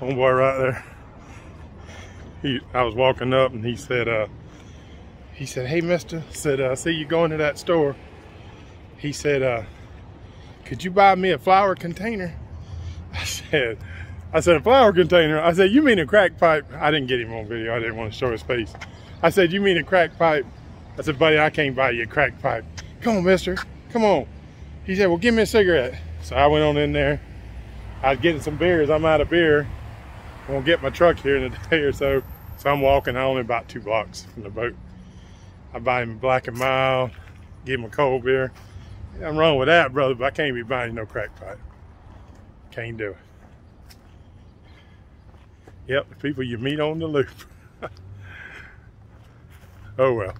Homeboy right there. He, I was walking up and he said, uh, he said, hey, mister, said, uh, see you going to that store. He said, uh, could you buy me a flower container? I said, I said, a flower container? I said, you mean a crack pipe? I didn't get him on video. I didn't want to show his face. I said, you mean a crack pipe? I said, buddy, I can't buy you a crack pipe. Come on, mister, come on. He said, well, give me a cigarette. So I went on in there. I was getting some beers. I'm out of beer. I'm gonna get my truck here in a day or so. So I'm walking I only about two blocks from the boat. I buy him black and mild, give him a cold beer. I'm wrong with that, brother, but I can't be buying no crack pipe. Can't do it. Yep, the people you meet on the loop. oh well.